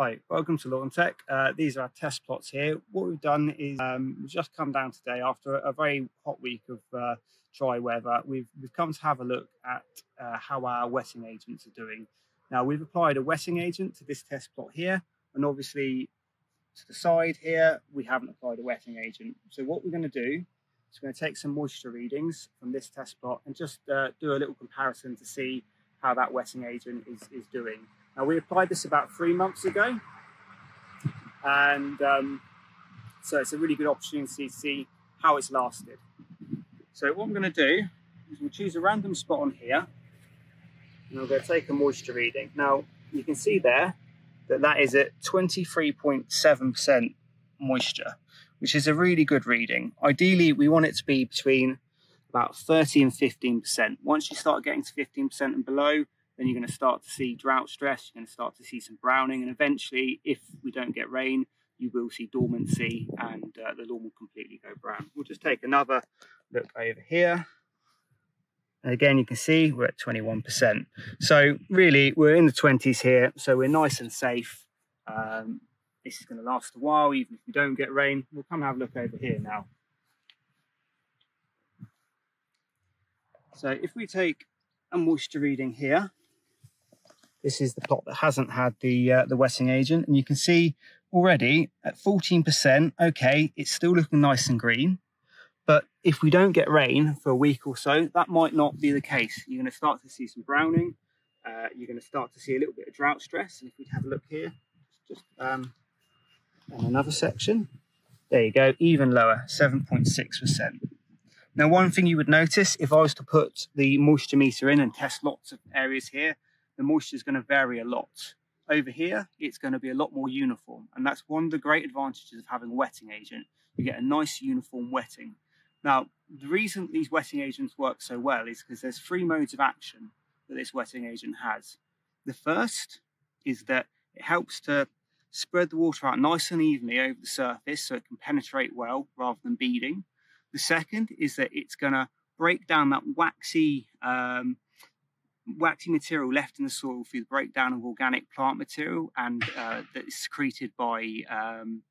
Hi, welcome to Lawntech. Uh, these are our test plots here. What we've done is um, we've just come down today after a very hot week of uh, dry weather. We've, we've come to have a look at uh, how our wetting agents are doing. Now we've applied a wetting agent to this test plot here and obviously to the side here we haven't applied a wetting agent. So what we're going to do is we're going to take some moisture readings from this test plot and just uh, do a little comparison to see how that wetting agent is, is doing. Now we applied this about three months ago, and um, so it's a really good opportunity to see how it's lasted. So what I'm going to do is we'll choose a random spot on here, and I'm going to take a moisture reading. Now you can see there that that is at 23.7% moisture, which is a really good reading. Ideally, we want it to be between about 30 and 15%. Once you start getting to 15% and below, then you're going to start to see drought stress, you're going to start to see some browning, and eventually, if we don't get rain, you will see dormancy and uh, the lawn will completely go brown. We'll just take another look over here. And again, you can see we're at 21%. So really, we're in the 20s here, so we're nice and safe. Um, this is going to last a while, even if we don't get rain. We'll come have a look over here now. So if we take a moisture reading here, this is the plot that hasn't had the uh, the wetting agent, and you can see already at 14%, okay, it's still looking nice and green. But if we don't get rain for a week or so, that might not be the case. You're going to start to see some browning. Uh, you're going to start to see a little bit of drought stress. And if we'd have a look here, just um, on another section, there you go, even lower, 7.6%. Now, one thing you would notice if I was to put the moisture meter in and test lots of areas here, the moisture is going to vary a lot. Over here, it's going to be a lot more uniform. And that's one of the great advantages of having a wetting agent. You get a nice uniform wetting. Now, the reason these wetting agents work so well is because there's three modes of action that this wetting agent has. The first is that it helps to spread the water out nice and evenly over the surface so it can penetrate well rather than beading. The second is that it's going to break down that waxy um, waxy material left in the soil through the breakdown of organic plant material and uh, that is secreted by um,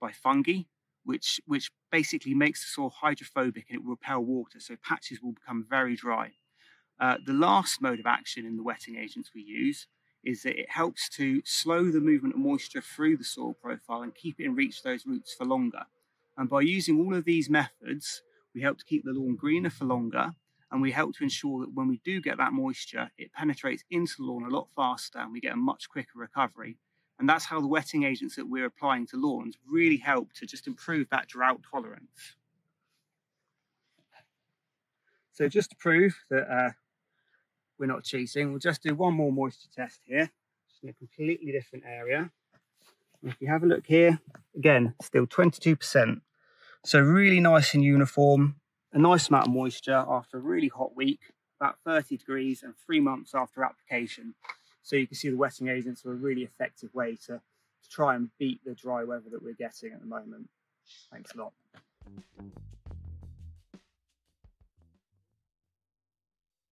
by fungi, which which basically makes the soil hydrophobic and it will repel water, so patches will become very dry. Uh, the last mode of action in the wetting agents we use is that it helps to slow the movement of moisture through the soil profile and keep it in reach those roots for longer. And by using all of these methods, we help to keep the lawn greener for longer and we help to ensure that when we do get that moisture, it penetrates into the lawn a lot faster and we get a much quicker recovery. And that's how the wetting agents that we're applying to lawns really help to just improve that drought tolerance. So just to prove that uh, we're not cheating, we'll just do one more moisture test here, just in a completely different area. And if you have a look here, again, still 22%. So really nice and uniform, a nice amount of moisture after a really hot week, about 30 degrees and three months after application. So you can see the wetting agents are a really effective way to, to try and beat the dry weather that we're getting at the moment. Thanks a lot.